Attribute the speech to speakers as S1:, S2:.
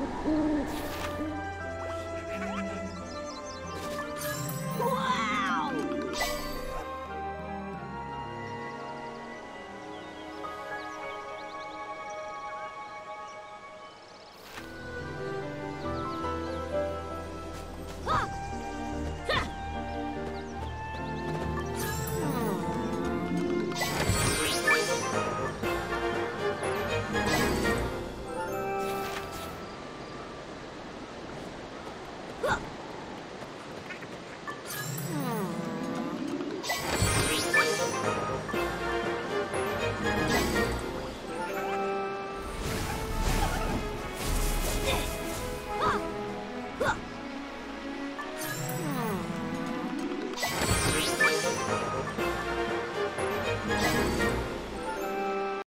S1: Ooh.